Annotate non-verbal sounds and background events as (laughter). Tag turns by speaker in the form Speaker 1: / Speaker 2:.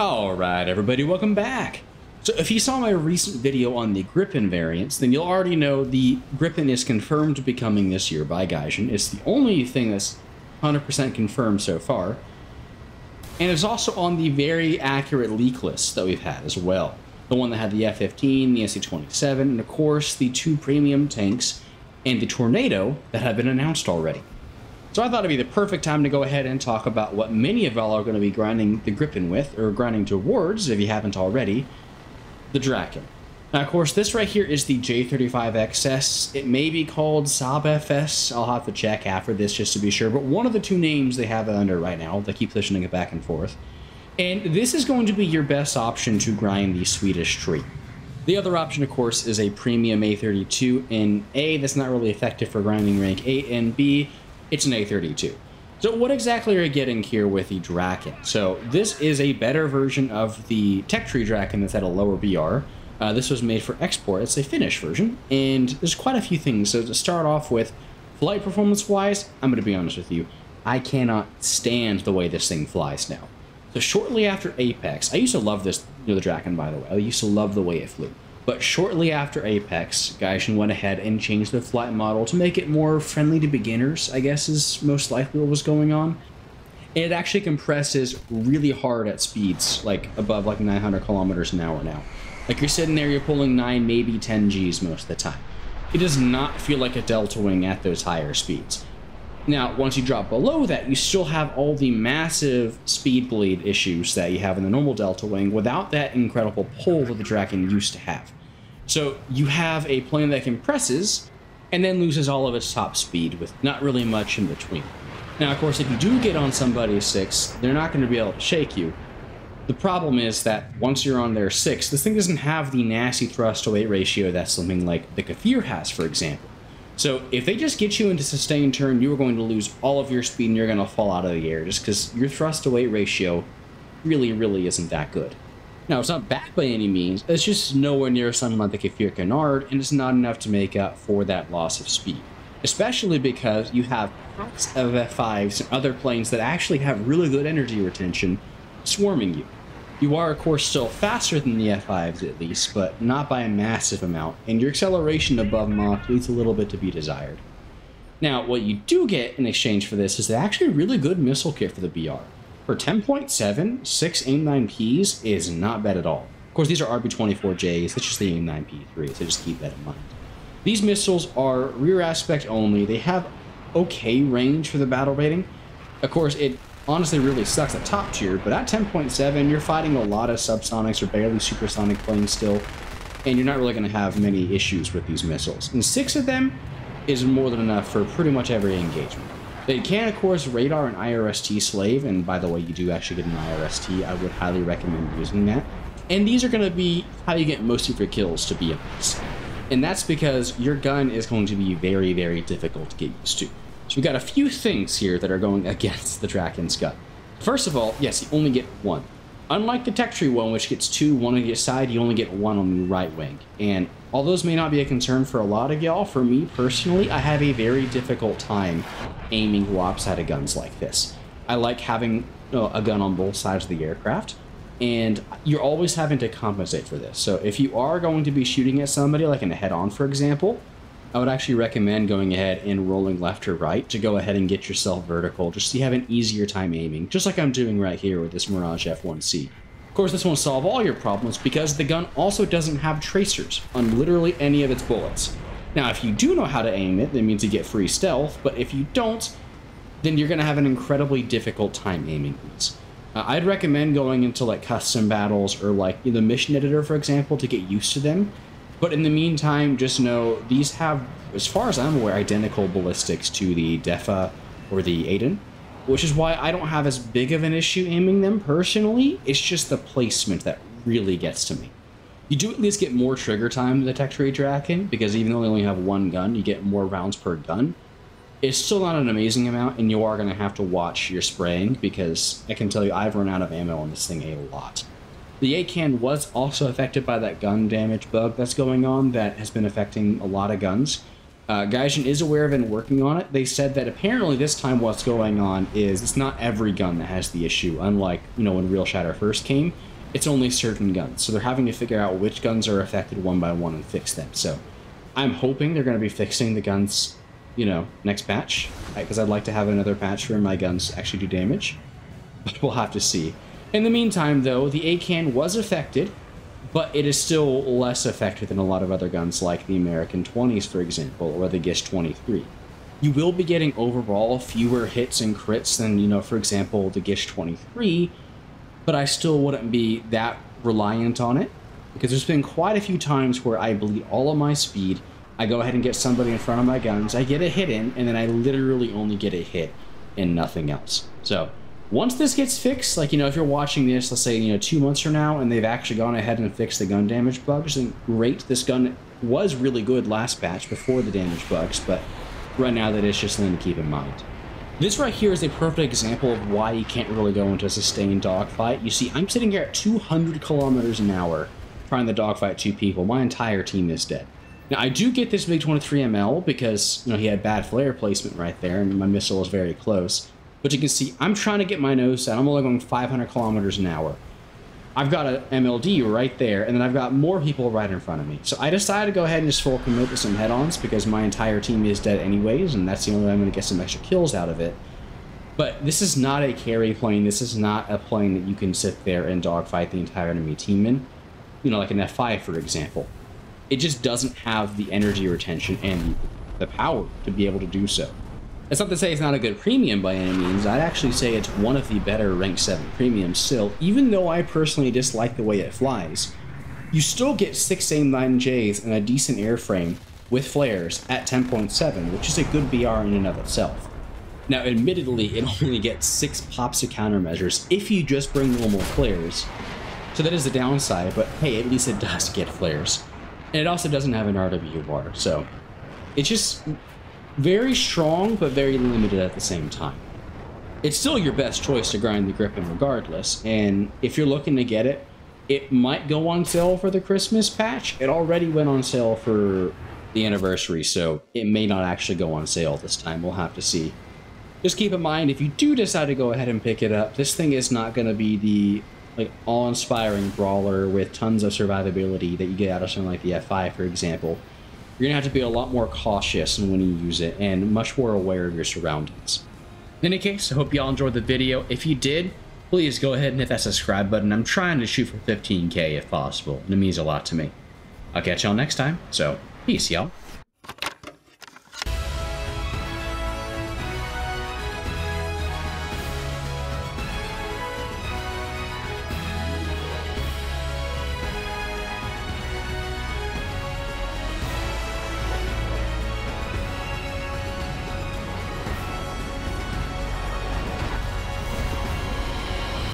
Speaker 1: Alright everybody, welcome back! So if you saw my recent video on the Gripen variants, then you'll already know the Gripen is confirmed becoming this year by Gaijin. It's the only thing that's 100% confirmed so far. And it's also on the very accurate leak list that we've had as well. The one that had the F-15, the SC-27, and of course the two premium tanks and the Tornado that have been announced already. So I thought it'd be the perfect time to go ahead and talk about what many of y'all are going to be grinding the Gripen with, or grinding towards, if you haven't already, the Draken. Now, of course, this right here is the J35XS. It may be called Saab FS. I'll have to check after this just to be sure, but one of the two names they have it under right now. They keep pushing it back and forth. And this is going to be your best option to grind the Swedish tree. The other option, of course, is a premium A32 in A that's not really effective for grinding rank 8 and B it's an A32. So what exactly are you getting here with the Draken? So this is a better version of the Tech Tree Draken that's at a lower BR. Uh, this was made for export. It's a Finnish version, and there's quite a few things. So to start off with, flight performance-wise, I'm going to be honest with you, I cannot stand the way this thing flies now. So shortly after Apex, I used to love this, you know, the Draken, by the way. I used to love the way it flew. But shortly after Apex, Gaijin went ahead and changed the flight model to make it more friendly to beginners, I guess is most likely what was going on. And it actually compresses really hard at speeds, like above like 900 kilometers an hour now. Like you're sitting there, you're pulling 9, maybe 10 Gs most of the time. It does not feel like a Delta Wing at those higher speeds. Now, once you drop below that, you still have all the massive speed bleed issues that you have in the normal Delta Wing without that incredible pull that the Draken used to have. So you have a plane that compresses and then loses all of its top speed with not really much in between. Now, of course, if you do get on somebody's six, they're not going to be able to shake you. The problem is that once you're on their six, this thing doesn't have the nasty thrust to weight ratio that something like the Kfir has, for example. So if they just get you into sustained turn, you are going to lose all of your speed and you're going to fall out of the air just because your thrust to weight ratio really, really isn't that good. Now, it's not bad by any means, it's just nowhere near something like the Kfir Canard, and it's not enough to make up for that loss of speed. Especially because you have packs of F5s and other planes that actually have really good energy retention swarming you. You are, of course, still faster than the F5s at least, but not by a massive amount, and your acceleration above Mach leaves a little bit to be desired. Now, what you do get in exchange for this is actually a really good missile kit for the BR. For 10.7, 6 AIM-9Ps is not bad at all. Of course, these are RB-24Js, that's just the AIM-9P3, so just keep that in mind. These missiles are rear aspect only. They have okay range for the battle rating. Of course, it honestly really sucks at top tier, but at 10.7, you're fighting a lot of subsonics or barely supersonic planes still, and you're not really going to have many issues with these missiles. And six of them is more than enough for pretty much every engagement. They can, of course, radar an IRST slave, and by the way, you do actually get an IRST. I would highly recommend using that. And these are going to be how you get most of your kills, to be honest. And that's because your gun is going to be very, very difficult to get used to. So we've got a few things here that are going (laughs) against the Draken's gun. First of all, yes, you only get one. Unlike the Tech Tree one, which gets two, one on each side, you only get one on the right wing. And although this may not be a concern for a lot of y'all, for me personally, I have a very difficult time aiming lopsided guns like this. I like having a gun on both sides of the aircraft, and you're always having to compensate for this. So if you are going to be shooting at somebody, like in a head-on, for example, I would actually recommend going ahead and rolling left or right to go ahead and get yourself vertical, just so you have an easier time aiming, just like I'm doing right here with this Mirage F1C. Of course, this won't solve all your problems because the gun also doesn't have tracers on literally any of its bullets. Now, if you do know how to aim it, that means you get free stealth, but if you don't, then you're going to have an incredibly difficult time aiming these. Uh, I'd recommend going into like custom battles or like the mission editor, for example, to get used to them but in the meantime, just know these have, as far as I'm aware, identical ballistics to the Defa or the ADEN, which is why I don't have as big of an issue aiming them personally. It's just the placement that really gets to me. You do at least get more trigger time than the Tech Tree Draken, because even though they only have one gun, you get more rounds per gun. It's still not an amazing amount, and you are going to have to watch your spraying, because I can tell you I've run out of ammo on this thing a lot. The akan was also affected by that gun damage bug that's going on that has been affecting a lot of guns. Uh, Gaijin is aware of and working on it. They said that apparently this time what's going on is it's not every gun that has the issue, unlike, you know, when Real Shatter first came. It's only certain guns. So they're having to figure out which guns are affected one by one and fix them. So I'm hoping they're going to be fixing the guns, you know, next patch. Because I'd like to have another patch where my guns actually do damage. (laughs) But we'll have to see. In the meantime, though, the akan was affected but it is still less effective than a lot of other guns like the American 20s, for example, or the GSh-23. You will be getting overall fewer hits and crits than, you know, for example, the GSh-23, but I still wouldn't be that reliant on it because there's been quite a few times where I bleed all of my speed. I go ahead and get somebody in front of my guns, I get a hit in, and then I literally only get a hit and nothing else. So, once this gets fixed, like, you know, if you're watching this, let's say, you know, two months from now, and they've actually gone ahead and fixed the gun damage bugs, then great. This gun was really good last patch before the damage bugs, but right now that is just something to keep in mind. This right here is a perfect example of why you can't really go into a sustained dogfight. You see, I'm sitting here at 200 kilometers an hour trying to dogfight two people. My entire team is dead. Now, I do get this MiG-23ML because, you know, he had bad flare placement right there, and my missile is very close. But you can see I'm trying to get my nose set. I'm only going 500 kilometers an hour. I've got an MLD right there, and then I've got more people right in front of me. So I decided to go ahead and just full commit to some head-ons because my entire team is dead anyways, and that's the only way I'm going to get some extra kills out of it. But this is not a carry plane. This is not a plane that you can sit there and dogfight the entire enemy team in. You know, like an F5, for example. It just doesn't have the energy retention and the power to be able to do so. That's not to say it's not a good premium by any means. I'd actually say it's one of the better rank 7 premiums still, even though I personally dislike the way it flies. You still get 6 AIM-9Js and a decent airframe with flares at 10.7, which is a good BR in and of itself. Now, admittedly, it only gets 6 pops of countermeasures if you just bring normal flares, so that is the downside, but hey, at least it does get flares. And it also doesn't have an RWR, so it's just very strong, but very limited at the same time. It's still your best choice to grind the Gripen regardless, and if you're looking to get it, it might go on sale for the Christmas patch. It already went on sale for the anniversary, so it may not actually go on sale this time. We'll have to see. Just keep in mind, if you do decide to go ahead and pick it up, this thing is not going to be the like awe-inspiring brawler with tons of survivability that you get out of something like the F5, for example you're going to have to be a lot more cautious when you use it and much more aware of your surroundings. In any case, I hope y'all enjoyed the video. If you did, please go ahead and hit that subscribe button. I'm trying to shoot for 15k if possible, it means a lot to me. I'll catch y'all next time, so peace, y'all.